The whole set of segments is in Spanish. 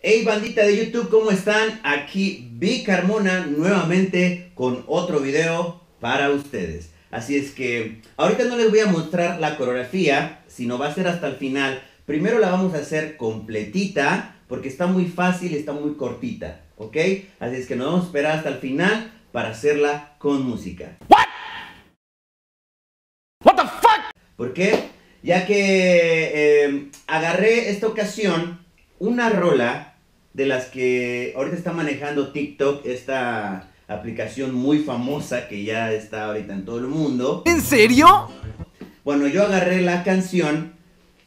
Hey bandita de YouTube, ¿cómo están? Aquí Vi Carmona nuevamente con otro video para ustedes. Así es que ahorita no les voy a mostrar la coreografía, sino va a ser hasta el final. Primero la vamos a hacer completita porque está muy fácil, está muy cortita, ¿ok? Así es que nos vamos a esperar hasta el final para hacerla con música. What? What the fuck? ¿Por qué? Ya que eh, agarré esta ocasión una rola de las que ahorita está manejando TikTok, esta aplicación muy famosa que ya está ahorita en todo el mundo. ¿En serio? Bueno, yo agarré la canción,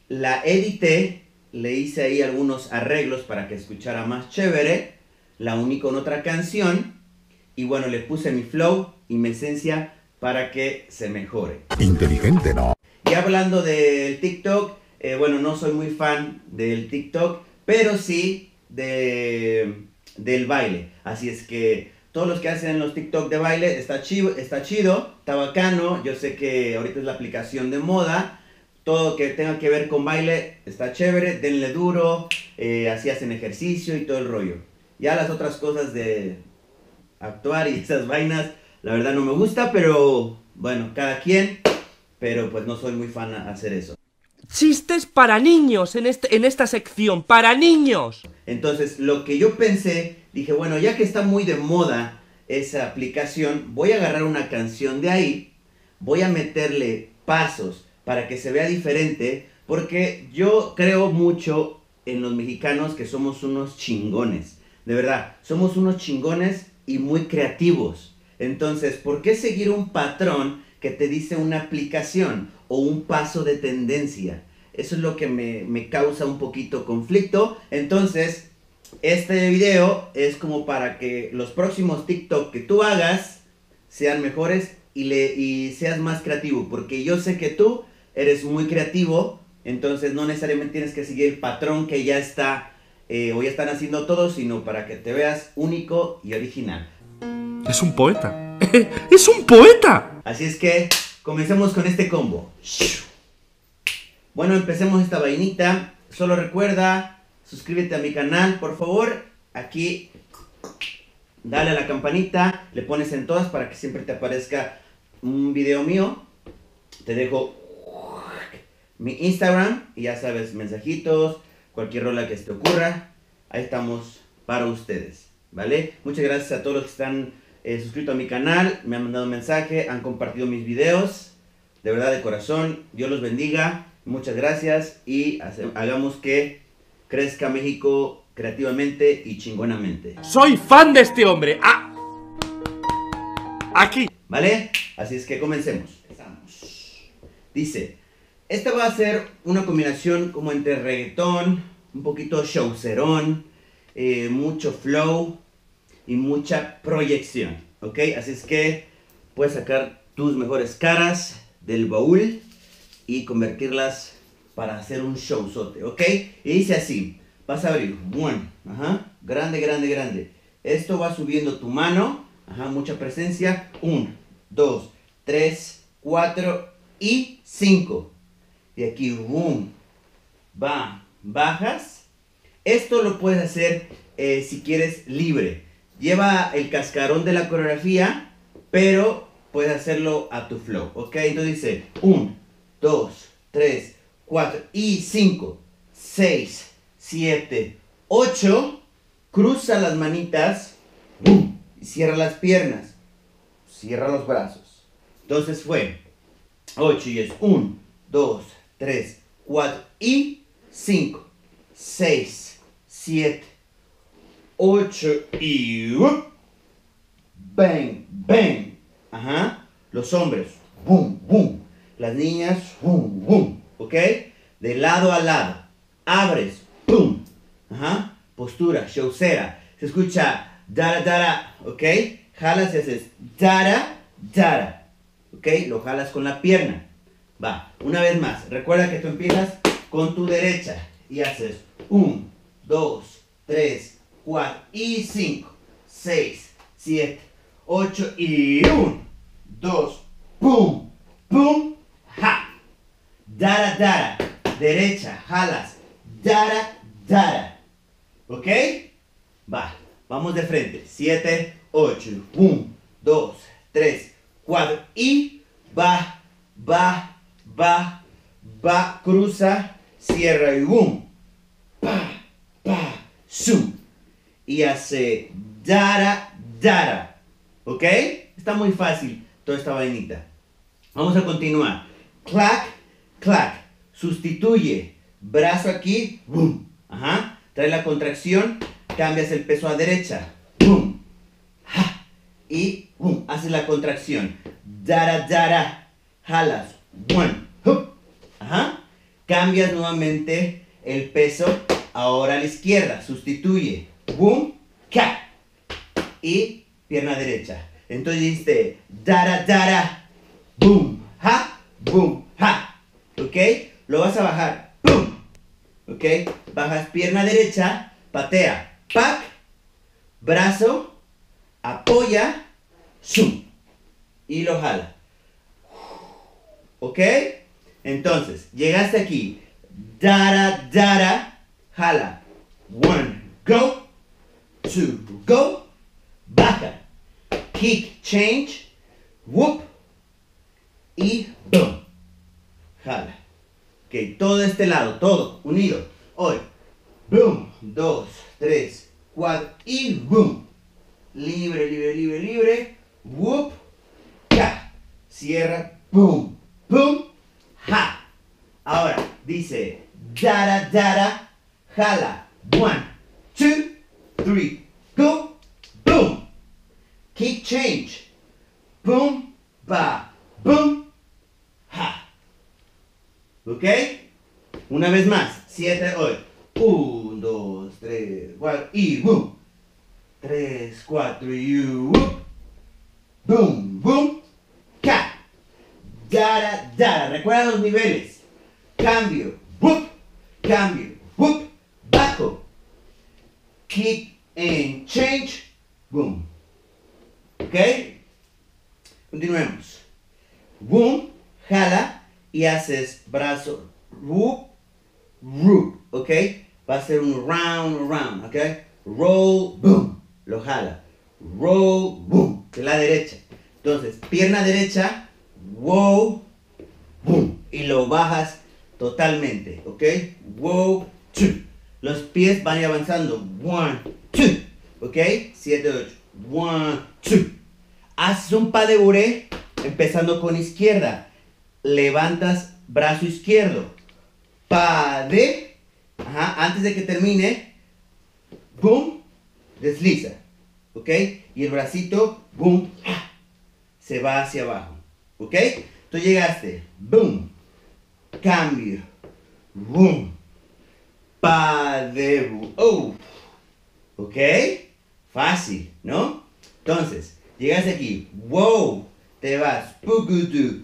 la edité, le hice ahí algunos arreglos para que escuchara más chévere, la uní con otra canción y bueno, le puse mi flow y mi esencia para que se mejore. Inteligente, ¿no? Y hablando del TikTok, eh, bueno, no soy muy fan del TikTok, pero sí de, del baile. Así es que todos los que hacen los TikTok de baile está chido, está chido, está bacano. Yo sé que ahorita es la aplicación de moda. Todo que tenga que ver con baile está chévere, denle duro, eh, así hacen ejercicio y todo el rollo. Ya las otras cosas de actuar y esas vainas, la verdad no me gusta, pero bueno, cada quien, pero pues no soy muy fan a hacer eso. Chistes para niños en, este, en esta sección, para niños. Entonces, lo que yo pensé, dije, bueno, ya que está muy de moda esa aplicación, voy a agarrar una canción de ahí, voy a meterle pasos para que se vea diferente, porque yo creo mucho en los mexicanos que somos unos chingones. De verdad, somos unos chingones y muy creativos. Entonces, ¿por qué seguir un patrón que te dice una aplicación o un paso de tendencia? Eso es lo que me, me causa un poquito conflicto. Entonces, este video es como para que los próximos TikTok que tú hagas sean mejores y, le, y seas más creativo. Porque yo sé que tú eres muy creativo, entonces no necesariamente tienes que seguir el patrón que ya está eh, ya están haciendo todos, sino para que te veas único y original. Es un poeta. ¡Es un poeta! Así es que comencemos con este combo. Bueno, empecemos esta vainita. Solo recuerda, suscríbete a mi canal, por favor. Aquí, dale a la campanita, le pones en todas para que siempre te aparezca un video mío. Te dejo mi Instagram y ya sabes, mensajitos, cualquier rola que se te ocurra. Ahí estamos para ustedes, ¿vale? Muchas gracias a todos los que están eh, suscritos a mi canal, me han mandado un mensaje, han compartido mis videos. De verdad, de corazón, Dios los bendiga. Muchas gracias y hace- hagamos que crezca México creativamente y chingonamente. Soy fan de este hombre. Ah. Aquí. ¿Vale? Así es que comencemos. Empezamos. Dice, esta va a ser una combinación como entre reggaetón, un poquito showcerón, eh, mucho flow y mucha proyección. ¿Ok? Así es que puedes sacar tus mejores caras del baúl y convertirlas para hacer un showzote. ¿Ok? Y dice así, vas a abrir, one, ajá, grande, grande, grande. Esto va subiendo tu mano, ajá, mucha presencia, 1, 2, 3, 4 y 5. Y aquí, boom, va, bajas. Esto lo puedes hacer eh, si quieres libre. Lleva el cascarón de la coreografía, pero puedes hacerlo a tu flow, ¿ok? Entonces dice 1, 2, 3, 4 y 5, 6, 7, 8. Cruza las manitas boom, y cierra las piernas. Cierra los brazos. Entonces fue 8 y es 1, 2, 3, 4 y 5, 6, 7, 8 y... Bang, bang. Ajá. Los hombres. Boom, boom. Las niñas. Boom, boom. ¿Ok? De lado a lado. Abres. Boom. Ajá. Postura. Showcera. Se escucha. Dara, dara. ¿Ok? Jalas y haces. Dara, dara. ¿Ok? Lo jalas con la pierna. Va. Una vez más. Recuerda que tú empiezas con tu derecha. Y haces. 1, 2, 3, 4 y 5, 6, 7, 8 y 1, 2, pum, pum, ja. Dara, dara. Derecha, jalas. Dara, dara. ¿Ok? Va. Vamos de frente. 7, 8. 1, 2, 3, 4. Y va, va, va, va. Cruza, cierra y boom. Pa, pa, su. Y hace dara, dara. ¿Ok? Está muy fácil toda esta vainita. Vamos a continuar. Clack, clack. Sustituye. Brazo aquí. Boom. Ajá. Trae la contracción. Cambias el peso a derecha. Boom. Ja. Y boom. Haces la contracción. Dara, dara. Jalas. One. Hup. Ajá. Cambias nuevamente el peso. Ahora a la izquierda. Sustituye. Boom. Ca. Y pierna derecha. Entonces dijiste dara, dara. Boom. Ja. Boom. Ja. ¿Ok? Lo vas a bajar. ¡Pum! ¿Ok? Bajas pierna derecha, patea. ¡Pac! Brazo, apoya, ¡zum! Y lo jala. ¿Ok? Entonces, llegaste aquí. Dara, dara, jala. One, go. Two, go. Baja. Kick, change. Whoop. Y boom. Jala. Ok, todo este lado, todo, unido. Hoy. Boom. Dos, tres, cuatro. Y boom. Libre, libre, libre, libre. Whoop. Ca. Cierra. Boom. Boom. Ja. Ahora, dice. Dara, dara. Jala. One, two, three. Go. Boom. Kick change. Boom. Ba. Boom. Ja. ¿Ok? Una vez más. 7, 8. 1, 2, 3, 4. Y boom. 3, 4 y whoop. Boom, boom. Ca. Dara, dara. Recuerda los niveles. Cambio. Whoop. Cambio. Whoop. Kick and change. Boom. ¿Ok? Continuemos. Boom. Jala y haces brazo, whoop, whoop, ¿ok? Va a ser un round, round, ¿ok? Roll, boom, lo jala. Roll, boom, de la derecha. Entonces, pierna derecha, wow, boom, y lo bajas totalmente, ¿ok? Wow, two. Los pies van avanzando, one, two, ¿ok? Siete, ocho, one, two. Haces un pas de bourrée empezando con izquierda levantas brazo izquierdo. Pa de. Ajá, antes de que termine. Boom. Desliza. ¿Ok? Y el bracito. Boom. Se va hacia abajo. ¿Ok? Tú llegaste. Boom. Cambio. Boom. Pa de. bu- Oh. ¿Ok? Fácil, ¿no? Entonces, llegas aquí. Wow. Te vas. Pukutu.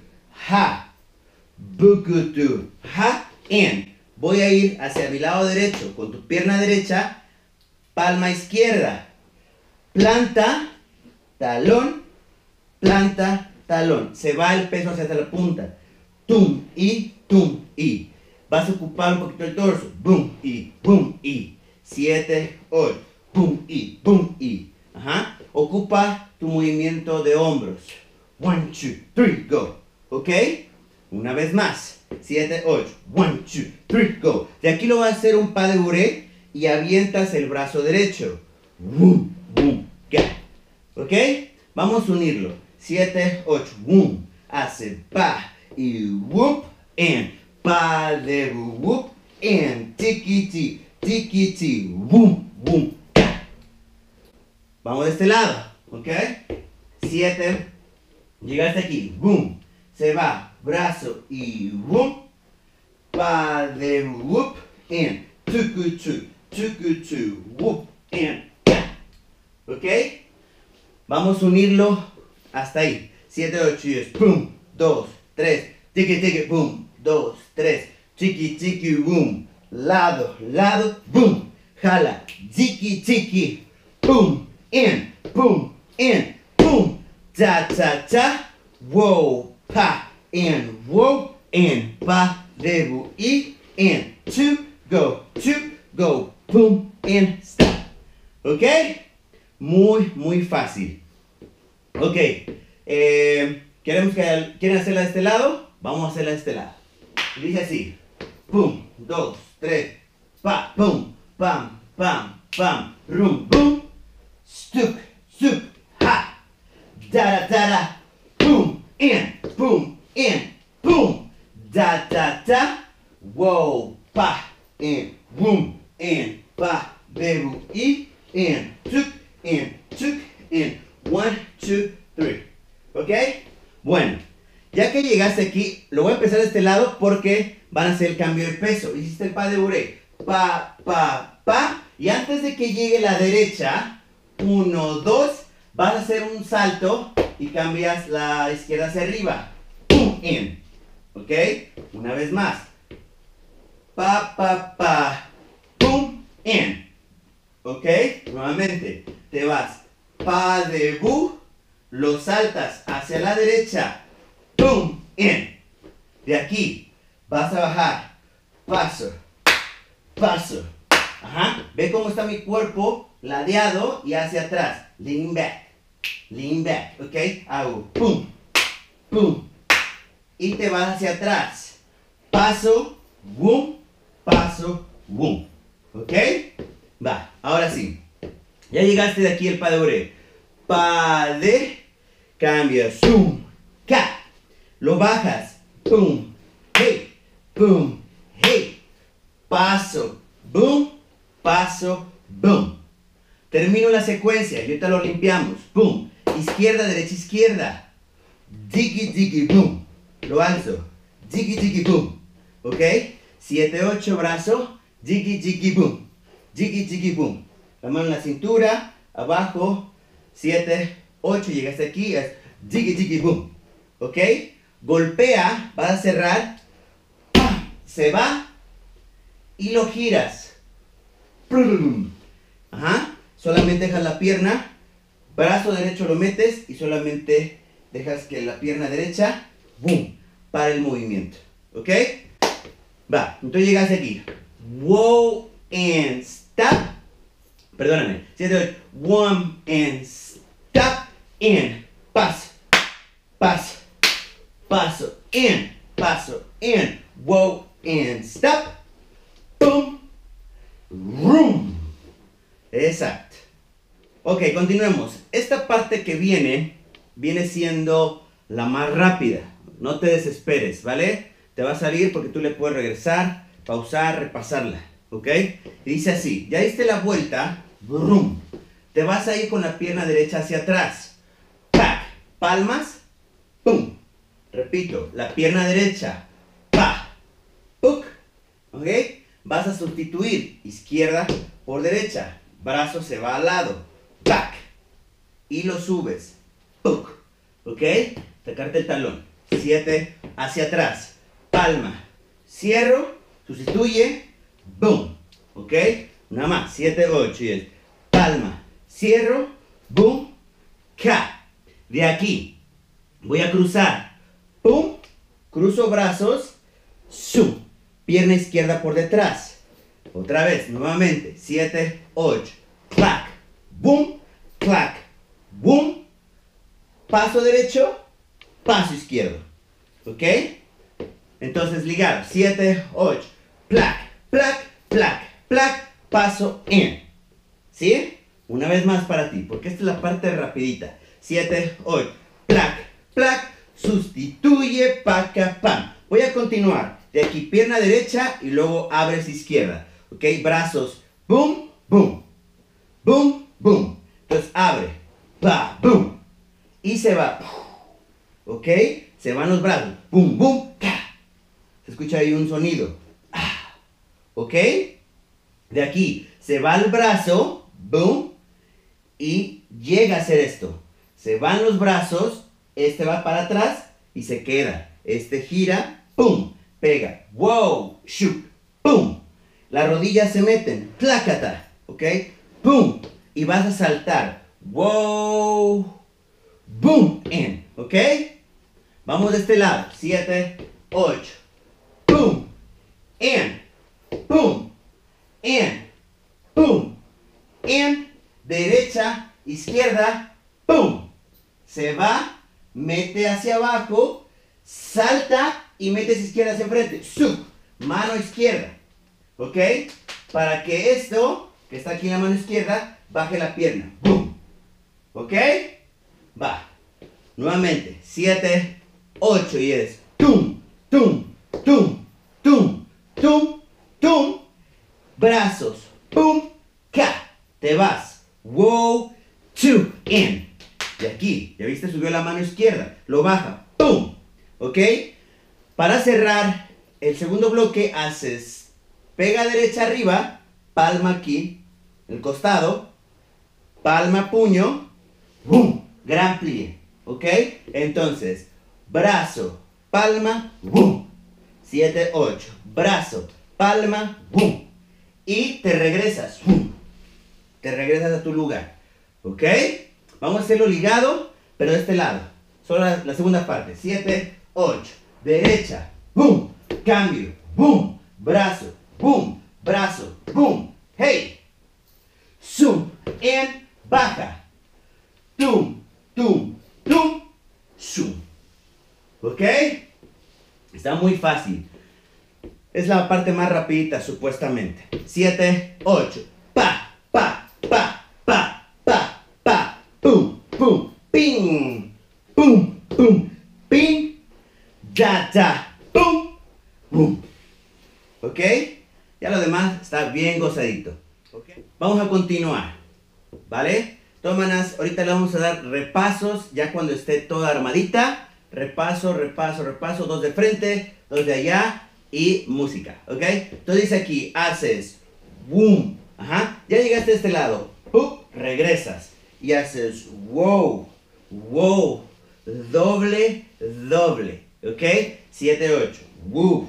Ha. Bukutu. Ha. En. Voy a ir hacia mi lado derecho. Con tu pierna derecha. Palma izquierda. Planta. Talón. Planta. Talón. Se va el peso hacia la punta. Tum. Y. Tum. Y. Vas a ocupar un poquito el torso. Boom. Y. Boom. Y. Siete. Ocho. Boom. Y. Boom. Y. Ajá. Ocupa tu movimiento de hombros. One, two, three, go. ¿Ok? Una vez más. 7, 8. 1, 2, 3, go. De aquí lo vas a hacer un pas de bourrée y avientas el brazo derecho. Boom, boom, ga. ¿Ok? Vamos a unirlo. 7, 8, boom. Hace pa y whoop and pa de whoop and boom, boom. Vamos de este lado. ¿Ok? 7, Llegaste aquí, boom, se va, brazo y boom, pa de whoop, and tukutu, tukutu, whoop, and. ¿Ok? Vamos a unirlo hasta ahí. 7, 8 y es boom, 2, 3, tiki tiki, boom, 2, 3, tiki tiki, boom, lado, lado, boom, jala, tiki tiki, boom, in, boom, in, boom, ta ta ta, whoa, pa, in, whoa, in, pa, debu, e, in, two, go, two, go, boom, in, stop. ¿Ok? Muy, muy fácil. Ok. Eh, ¿queremos que, ¿Quieren hacerla de este lado? Vamos a hacerla de este lado. Dice así. Pum, dos, tres, pa, pum, pam, pam, pam, rum, boom, stuk, stuk, ha, da, da, da, da, boom, in, boom, in, boom, da, da, da, Whoa, pa, in, boom, in, pa, bebu, i, in, tuk, in, tuk, in, one, two, three. Okay? Bueno, ya que llegaste aquí, lo voy a empezar de este lado porque van a hacer el cambio de peso. Hiciste el pa de buré. Pa, pa, pa. Y antes de que llegue la derecha, uno, dos, vas a hacer un salto y cambias la izquierda hacia arriba. Pum, in. ¿Ok? Una vez más. Pa, pa, pa. Pum, in. ¿Ok? Nuevamente. Te vas. Pa de bu. Lo saltas hacia la derecha. Pum, in. De aquí vas a bajar. Paso. Paso. Ajá. Ve cómo está mi cuerpo ladeado y hacia atrás. Lean back. Lean back. ¿Ok? Hago. Pum. Pum. Y te vas hacia atrás. Paso. Boom. Paso. Boom. ¿Ok? Va. Ahora sí. Ya llegaste de aquí el pa de ore. Pa de. Cambia. Zoom. Ca. Lo bajas. Pum. Hey. Pum. Hey. Paso. Boom. Paso. Boom. Termino la secuencia y ahorita lo limpiamos. Boom. Izquierda, derecha, izquierda. Diggy, diggy, boom. Lo alzo. Diggy, diggy, boom. ¿Ok? 7, 8, brazo. Diggy, diggy, boom. Diggy, diggy, boom. La mano en la cintura. Abajo. 7, 8. Llegaste aquí. Es diggy, boom. ¿Ok? Golpea. Vas a cerrar. Se va. Y lo giras. Ajá. Solamente dejas la pierna. Brazo derecho lo metes y solamente dejas que la pierna derecha, boom, para el movimiento. ¿Ok? Va, entonces llegas aquí. Wow and stop. Perdóname. Siete, one and stop. In. Paso. Paso. Paso. In. Paso. In. Wow and stop. Boom. Room. Exacto. Ok, continuemos. Esta parte que viene, viene siendo la más rápida. No te desesperes, ¿vale? Te va a salir porque tú le puedes regresar, pausar, repasarla. ¿Ok? Y dice así, ya diste la vuelta, brum. Te vas a ir con la pierna derecha hacia atrás. Pac, palmas. Repito, la pierna derecha, pa, puc. ¿Ok? Vas a sustituir izquierda por derecha. Brazo se va al lado. Back. Y lo subes. Puc. ¿Ok? Sacarte el talón. Siete hacia atrás. Palma. Cierro. Sustituye. Boom. ¿Ok? Una más. Siete, ocho. Y es palma. Cierro. Boom. Ca. De aquí. Voy a cruzar. Pum. Cruzo brazos. Zoom. Pierna izquierda por detrás. Otra vez, nuevamente. 7, 8. Clac. Boom. Clac. Boom. Paso derecho. Paso izquierdo. ¿Ok? Entonces ligar. 7, 8. Plac. Plac. Plac. Plac. Paso in. ¿Sí? Una vez más para ti. Porque esta es la parte rapidita. 7, 8. Plac. Plac. Sustituye. Paca. Pam. Voy a continuar. De aquí pierna derecha y luego abres izquierda. ¿Ok? Brazos. Boom, boom. Boom, boom. Entonces abre. Pa, boom. Y se va. ¿Ok? Se van los brazos. Boom, boom, ca. Se escucha ahí un sonido. Ah. ¿Ok? De aquí se va el brazo. Boom. Y llega a hacer esto. Se van los brazos. Este va para atrás y se queda. Este gira. Boom. Pega. Wow. Shoot. Boom. Las rodillas se meten. Plácata. ¿Ok? Boom. Y vas a saltar. Wow. Boom. In. ¿Ok? Vamos de este lado. 7, 8. Boom. In. Boom. In. Boom. derecha, izquierda, ¡pum! Se va, mete hacia abajo, salta y metes izquierda hacia enfrente. ¡Sub! Mano izquierda. ¿Ok? Para que esto, que está aquí en la mano izquierda, baje la pierna. ¡Bum! ¿Ok? Va. Nuevamente. 7, 8 y es. ¡Tum! ¡Tum! ¡Tum! ¡Tum! ¡Tum! ¡Tum! Brazos. ¡Pum! ¡Ca! Te vas. Wow. Two. In. Ya viste, subió la mano izquierda. Lo baja. ¡Pum! ¿Ok? Para cerrar el segundo bloque haces pega derecha arriba, palma aquí, el costado, palma puño, ¡bum! Gran plie. ¿Ok? Entonces, brazo, palma, ¡bum! 7, 8. Brazo, palma, ¡bum! Y te regresas, ¡bum! Te regresas a tu lugar. ¿Ok? Vamos a hacerlo ligado, pero de este lado. Solo la, la segunda parte. 7, 8. Derecha, ¡bum! Cambio, ¡bum! Brazo, ¡bum! Brazo, ¡bum! ¡Hey! Zoom, en, baja. Tum, tum, tum, zoom. ¿Ok? Está muy fácil. Es la parte más rapidita, supuestamente. 7, 8. Pa, pa, pa, pa, pa, pa. Pum, pum, ping. Pum, pum, ping. Da, da, pum, pum. ¿Ok? Ya lo demás está bien gozadito. ¿Ok? Vamos a continuar. ¿Vale? Tómanas, ahorita le vamos a dar repasos ya cuando esté toda armadita. Repaso, repaso, repaso. Dos de frente, dos de allá y música. ¿Ok? Entonces aquí, haces boom. Ajá. Ya llegaste a este lado. Up, regresas. Y haces wow, wow. Doble, doble. ¿Ok? 7, 8. Woof,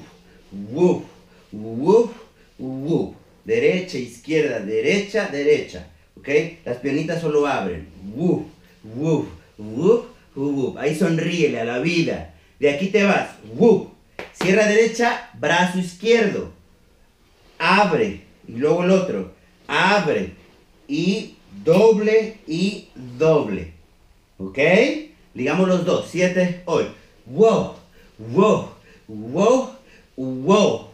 woof, woof, woof. Derecha, izquierda, derecha, derecha. ¿Ok? Las piernitas solo abren. Woof, woof, woof, woof. Ahí sonríele a la vida. De aquí te vas. Woof. Cierra derecha, brazo izquierdo. Abre. Y luego el otro. Abre. Y doble y doble. ¿Ok? Ligamos los dos. 7, 8. Wow, wow, wow, wow.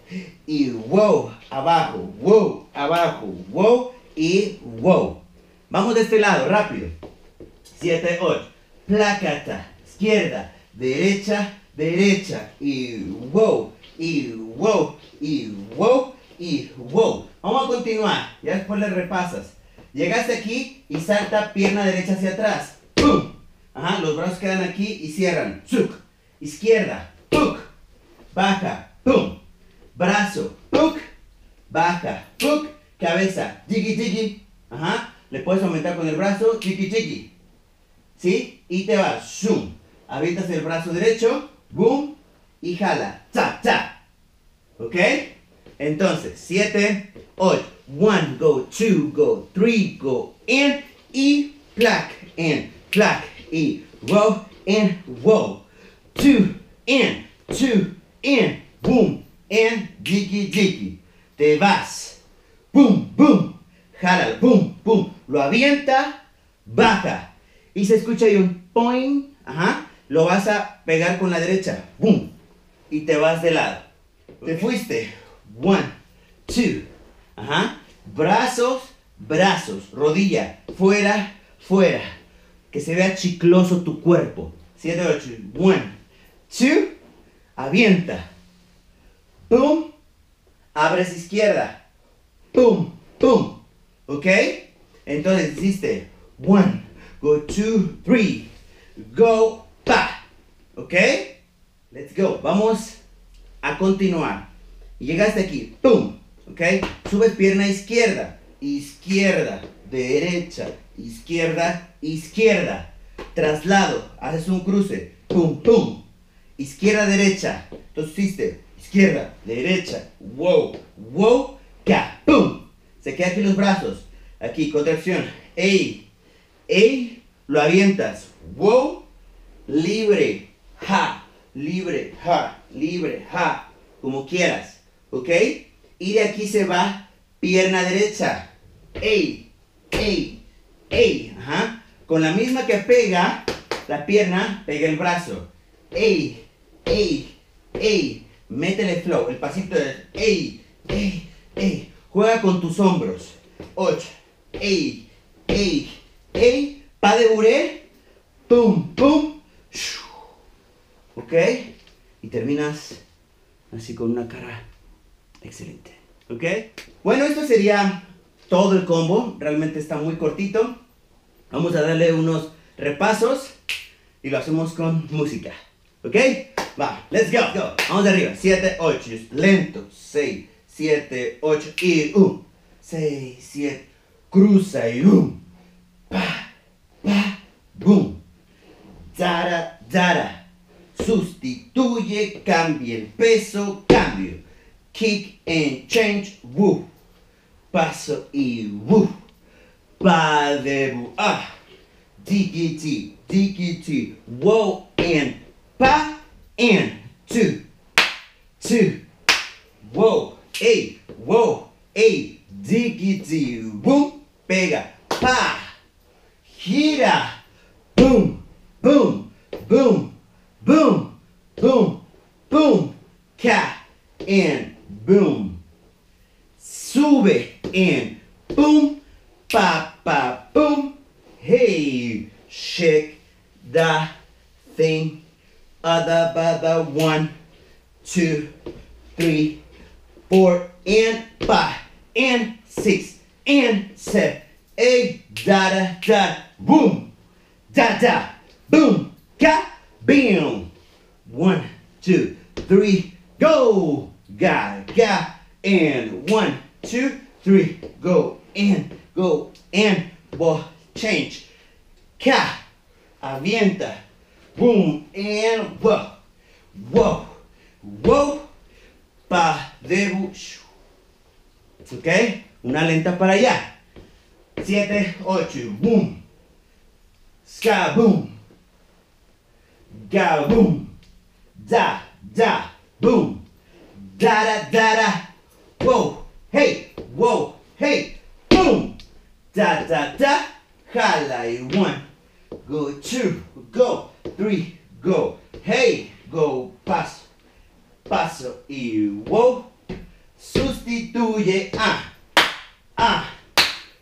Y wow, abajo, wow, abajo, wow y wow. Vamos de este lado, rápido. 7, 8. Placata, izquierda, derecha, derecha. Y wow, y wow, y wow, y wow. Vamos a continuar. Ya después le repasas. Llegaste aquí y salta pierna derecha hacia atrás. ¡Pum! Ajá, los brazos quedan aquí y cierran. ¡Zuc! Izquierda. ¡Puc! Baja. ¡Pum! Brazo. ¡Puc! Baja. ¡Puc! Cabeza. Jiggy, jiggy. Ajá. Le puedes aumentar con el brazo. Jiggy, jiggy. ¿Sí? Y te vas. ¡Shum! Avientas el brazo derecho. ¡Boom! Y jala. ¡Ta, ta! ¿Ok? Entonces, 7, 8. 1, go, 2, go, 3, go, in. Y plac, in, plac, y row, in, row. Two, in, two, in, boom, in, jiggy, jiggy. Te vas. Boom, boom. Jala, boom, boom. Lo avienta, baja. Y se escucha ahí un point. Ajá. Lo vas a pegar con la derecha. Boom. Y te vas de lado. Te fuiste. One, two. Ajá. Brazos, brazos. Rodilla. Fuera, fuera. Que se vea chicloso tu cuerpo. 7, 8. One, two. Avienta. Boom. Abres izquierda. Boom, boom. ¿Ok? Entonces hiciste one, go two, three, go, pa. ¿Ok? Let's go. Vamos a continuar. Llegaste aquí. Boom. ¿Ok? Subes pierna izquierda. Izquierda. Derecha. Izquierda. Izquierda. Traslado. Haces un cruce. Pum, pum. Izquierda, derecha. Entonces hiciste izquierda, derecha. Wow. Wow. Ka. Pum. Se queda aquí los brazos. Aquí, contracción. Ey. Ey. Lo avientas. Wow. Libre. Ja. Libre. Ja. Libre. Ja. Como quieras. ¿Ok? Y de aquí se va pierna derecha. Ey. Ey. ey, ajá. Con la misma que pega la pierna, pega el brazo. Ey, ey, ey. Métele flow. El pasito es ey, ey, ey. Juega con tus hombros. 8, ey, ey, ey. Pa de buré. Pum, pum. shu. ¿Ok? Y terminas así con una cara excelente. ¿Ok? Bueno, esto sería todo el combo. Realmente está muy cortito. Vamos a darle unos repasos y lo hacemos con música. ¿Ok? Va, let's go, go. Vamos de arriba. 7, 8, lento. 6, 7, 8 y 1. 6, 7, cruza y 1. Pa, pa, boom. Dara, dara. Sustituye, cambia el peso, cambio. Kick and change, woo. Paso y woo. Pa de bu, ah. Diggity, diggity, whoa, and pa, and two, two, whoa, hey, whoa, hey, diggity, boom, pega, pa, gira, boom, boom, boom, boom, boom, boom, ca, and boom, sube, and boom, pa, pa, boom, hey, shake the thing, other, other, one, two, three, four, and five, and six, and seven, eight, da, da, da, boom, da, da, boom, ga, bam, one, two, three, go, ga, ga, and one, two, three, go, and go, and bo, change, ca, avienta, boom, and whoa, whoa, whoa, pa, debu, shu. ¿ok? Una lenta para allá. 7, 8, boom, ska, boom, ga, boom, da, da, boom, da, da, da, da, whoa, hey, whoa, hey, boom, da, da, da, y one, go two, go three, go, hey, go paso, paso y wow, sustituye a, a,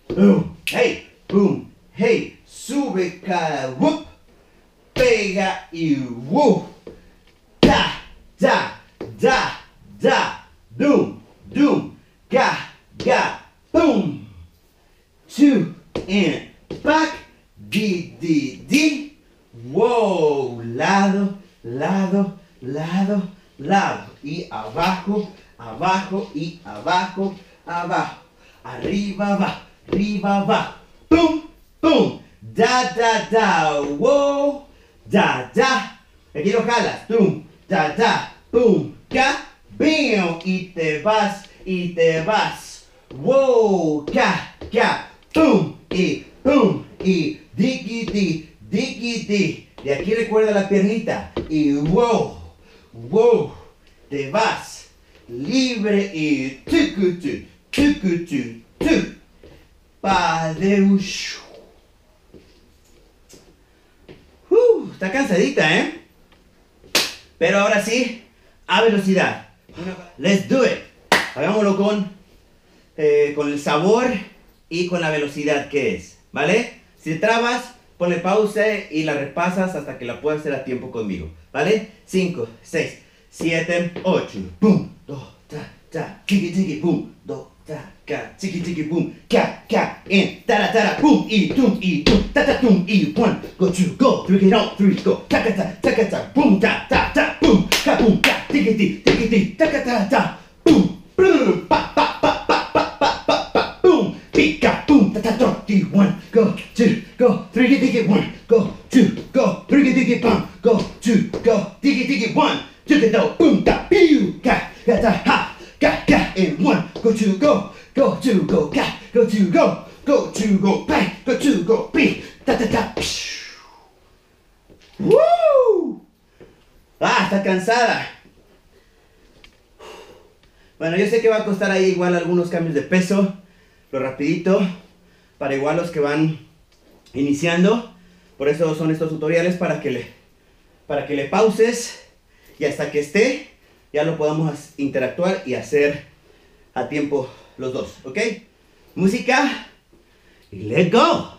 boom, hey, boom, hey, sube cada whoop, pega y whoop, da, da, da, da, doom, doom, ga, ga, boom, two, and back, di, di, di, wow, lado, lado, lado, lado, y abajo, abajo, y abajo, abajo, arriba, abajo, arriba, abajo, boom, boom, da, da, da, wow, da, da, aquí lo jalas, boom, da, da, boom, ga, bam, y te vas, y te vas, wow, ga, ga, boom, y boom, y. Diggity, diggity, de aquí recuerda la piernita, y wow, wow, te vas, libre y tucutu, tucutu, tu, padeush. Uh, está cansadita, ¿eh? Pero ahora sí, a velocidad. Let's do it. Hagámoslo con, eh, con el sabor y con la velocidad que es, ¿vale? Si trabas, ponle pausa y la repasas hasta que la puedas hacer a tiempo conmigo, ¿vale? 5, 6, 7, 8, boom, do, ta, ta, tiki, tiki, boom, do, ta, ka, tiki, tiki, boom, ka, ka, and, tara, tara, boom, y, tum, y, tum, ta, ta, tum, y, one, go, two, go, three, get on, three, go, ta, ta, ta, ta, ta, boom, ta, ta, ta, boom, ka, boom, ka, tiki, tiki, ta, ta, ta, ta, boom, pa, pa, pa, one, go, two, go, three, get, tiki, one, go, two, go, three, get, tiki, bum, go, two, go, tiki, tiki, one, two, get, do, boom, ta, pew, ka, ka, ta, ha, ka, and one, go, two, go, go, two, go, ka, go, two, go, go, two, go, bang, go, two, go, be, ta, ta, ta, psh. ¡Woo! Ah, está cansada. Bueno, yo sé que va a costar ahí igual algunos cambios de peso, lo rapidito, para igual los que van iniciando. Por eso son estos tutoriales para que le, para que le pauses y hasta que esté ya lo podamos interactuar y hacer a tiempo los dos, ¿ok? Música y let's go.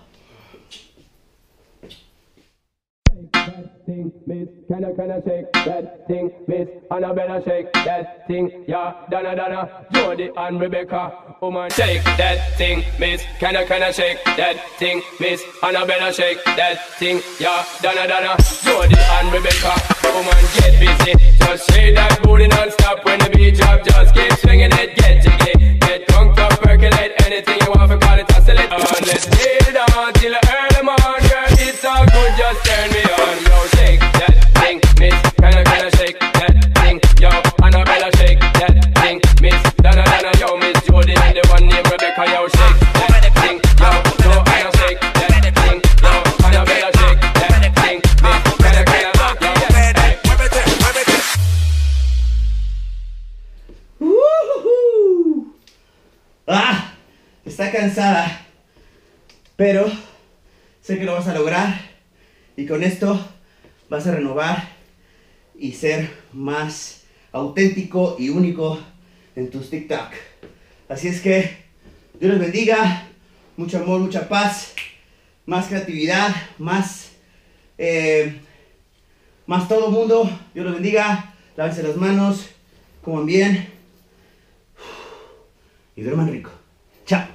Thing, miss. Can I, can I shake that thing, miss? And I better shake that thing, yeah. Donna, Donna, Jody and Rebecca, woman. Shake that thing, miss. Can I, can I shake that thing, miss? And I better shake that thing, yeah. Donna, Donna, Jody and Rebecca, woman. Get busy, just shake that booty non-stop when the beat drop. Just keep swinging it, get jiggy, get drunk up, percolate anything you want, for call it oscillate. On, let's get it on till early morning, girl. It's all good, just turn me on, yo. Shake that thing, miss. Can I, can I shake that thing, yo? Annabella, shake that Y con esto vas a renovar y ser más auténtico y único en tus TikTok. Así es que Dios los bendiga. Mucho amor, mucha paz. Más creatividad. Más... eh, más todo mundo. Dios los bendiga. Lávense las manos. Coman bien. Y duerman rico. Chao.